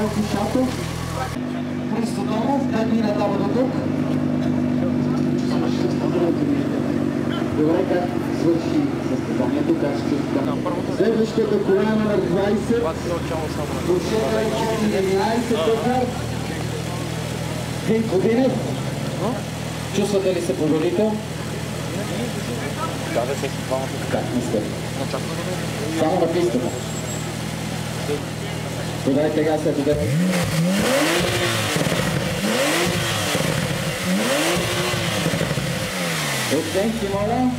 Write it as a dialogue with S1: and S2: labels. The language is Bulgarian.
S1: Елки Шатов, Христо Домов, как ви надава до тук? Добре, как свърши състезанието, как ще Следващата кола номер 20, Пушера 11 Петър, Дин Кодинев. Чувствате ли се победител?
S2: Да, да се двамата.
S1: Как не сте? Само на пистата. Tu vai pegar essa vida. Eu tenho que morar.